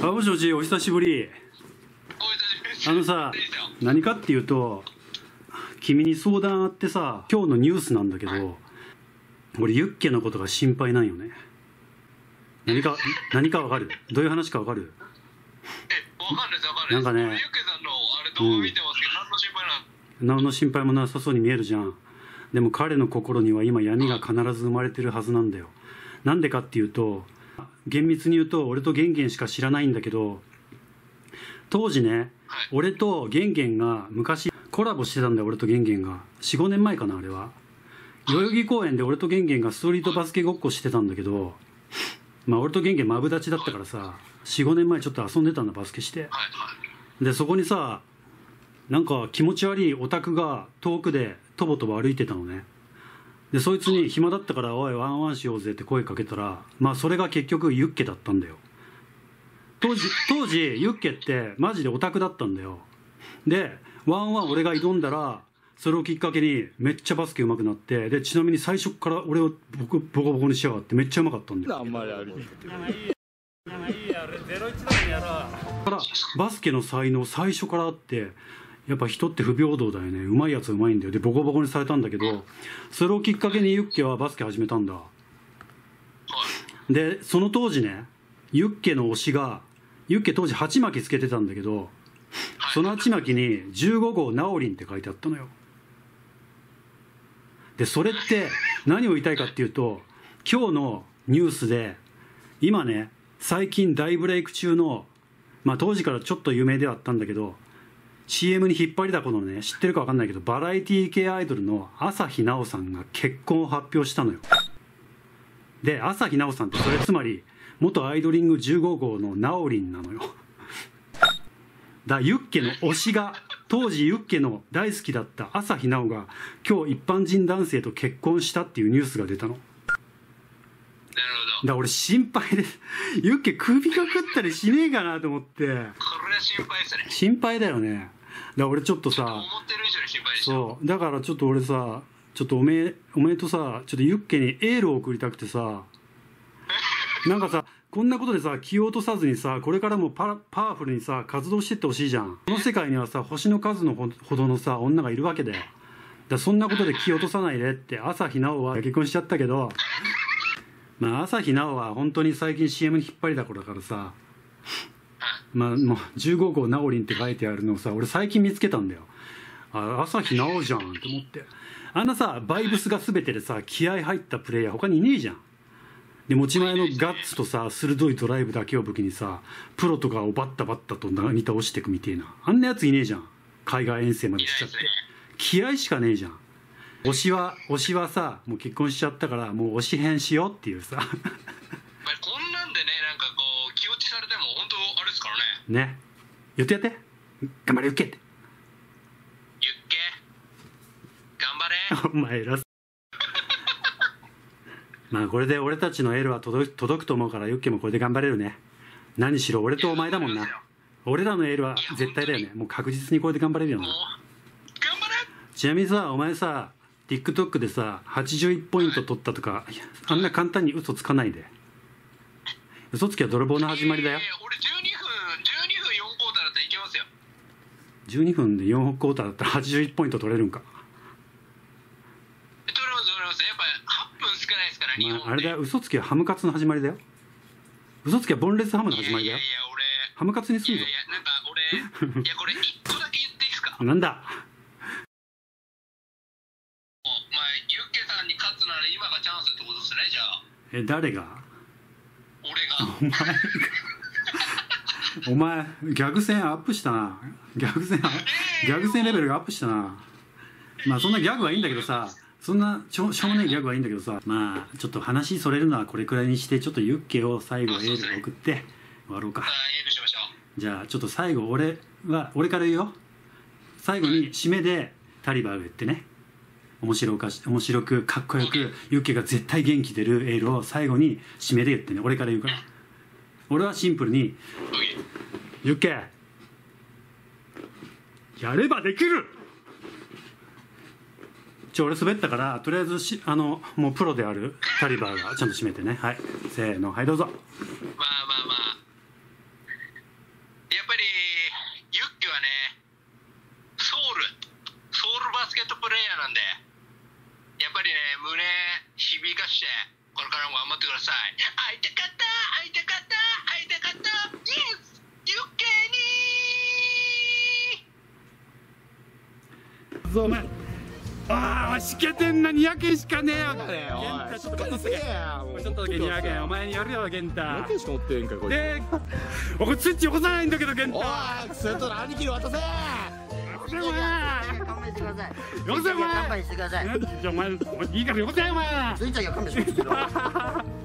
あもしもしお久しぶりあのさ何かっていうと君に相談あってさ今日のニュースなんだけど俺ユッケのことが心配なんよね。何か何かわかる？どういう話かわかる？え、わかんないわかんない。なんかねユッケさんのあれ動画見てますけど、何の心配なん？何の心配もなさそうに見えるじゃんでも彼の心には今闇が必ず生まれてるはずなんだよ。なんでかっていうと厳密に言うと俺とゲンゲンしか知らないんだけど当時ねはい。俺とゲンゲンが昔コラボしてたんだよ俺とゲンゲンが45年前かなあれは。代々木公園で俺とゲンゲンがストリートバスケごっこしてたんだけどまあ俺とゲンゲンマブダチだったからさ45年前ちょっと遊んでたんだバスケして。でそこにさなんか気持ち悪いオタクが遠くでとぼとぼ歩いてたのね。でそいつに暇だったから「おいワンワンしようぜ」って声かけたらまあそれが結局ユッケだったんだよ。当時当時ユッケってマジでオタクだったんだよ。でワンワン俺が挑んだらそれをきっかけにめっちゃバスケ上手くなってでちなみに最初から俺をボコボコボコにしやがってめっちゃうまかったんだよ。あんまりあるだからバスケの才能最初からあってやっぱ人って不平等だよね。うまいやつはうまいんだよ。でボコボコにされたんだけどそれをきっかけにユッケはバスケ始めたんだ。でその当時ねユッケの推しがユッケ当時鉢巻きつけてたんだけどその鉢巻きに15号ナオリンって書いてあったのよ。でそれって何を言いたいかっていうと今日のニュースで今ね最近大ブレイク中のまあ当時からちょっと有名ではあったんだけど CM に引っ張りだこのね知ってるか分かんないけどバラエティ系アイドルの朝日奈央さんが結婚を発表したのよ。で朝日奈央さんってそれつまり元アイドリング15号のナオリンなのよ。だユッケの推しが当時ユッケの大好きだった朝日奈央が今日一般人男性と結婚したっていうニュースが出たの。なるだ俺心配でユッケ首が食ったりしねえかなと思って。これは心配ですね。心配だよねら俺ちょっとさ思ってる以上に心配でした。そう。だからちょっと俺さちょっとおめえおめえとさちょっとユッケにエールを送りたくてさ なんかさこんなことでさ気を落とさずにさこれからもパパワフルにさ活動してってほしいじゃん。この世界にはさ星の数のほほどのさ女がいるわけだよ。だそんなことで気を落とさないでって朝日奈央は結婚しちゃったけど。まあ朝日奈央は本当に最近 CM に引っ張りだこだからさまあもう15号ナオリンって書いてあるのをさ俺最近見つけたんだよ。あ朝日奈央じゃんって思って。あんなさバイブスが全てでさ気合入ったプレイヤー他にいねえじゃん。で持ち前のガッツとさ鋭いドライブだけを武器にさプロとかをバッタバッタとなぎ倒していくみてえな。あんなやついねえじゃん。海外遠征までしちゃって。気合しかねえじゃん。推しは推しはさもう結婚しちゃったからもう推し変しようっていうさ。ね。ね言ってやって。頑張れ受けって。ユッケ、頑張れ。お前ら まあこれで俺たちのエールは届く届くと思うからユッケもこれで頑張れるね。何しろ俺とお前だもんな。俺らのエールは絶対だよね。もう確実にこれで頑張れるよな。もう、頑張れ。ちなみにさお前さ TikTok でさ81ポイント取ったとかあんな簡単に嘘つかないで。嘘つきは泥棒の始まりだよ。いやいや俺12分、12分4クォーターだったらいけますよ。12分で4クォーターだったら81ポイント取れるんか。取れます、取れます。やっぱ8分少ないですから、日本まあ、あれだよ。嘘つきはハムカツの始まりだよ。嘘つきはボンレスハムの始まりだよ。いやいや俺、ハムカツにすんぞ。いやいや、なんか俺、いや、これ、一個だけ言っていいですか？なんだ？お前、ユッケさんに勝つなら今がチャンスってことですね、じゃあ。え誰が？俺が。お前 お前ギャグ戦アップしたな。ギャグ戦ギャグ戦レベルがアップしたな。まあそんなギャグはいいんだけどさそんなしょしょうもないギャグはいいんだけどさまあちょっと話それるのはこれくらいにしてちょっとユッケを最後エール送って終わろうか。じゃあちょっと最後俺は俺から言うよ。最後に締めでタリバーが言ってね。面白かし面白くかっこよくユッケが絶対元気出るエールを最後に締めで言ってね。俺から言うから俺はシンプルにオッケーユッケやればできる。ちょ俺滑ったからとりあえずしあのもうプロであるタリバーがちゃんと締めてね。はい。せーの。はいどうぞ。まあまあまあ。やっぱりユッケはねソウルソウルバスケットプレーヤーなんでやっぱりね胸響かしてこれからも頑張ってください。会いたかった会いたかった。にぞお前。ああしけてんな200円しかねえよ。ちょっとちょっとだけ200円お前にやるよ源太。200円しか持ってんかこいつ。でおこれスイッチ起こさないんだけど源お太いそれと兄貴に渡せ。よこせお前勘弁してください。よこせお前勘弁してください。じゃあお前お前いいからよこせお前。スイッチは勘弁してください。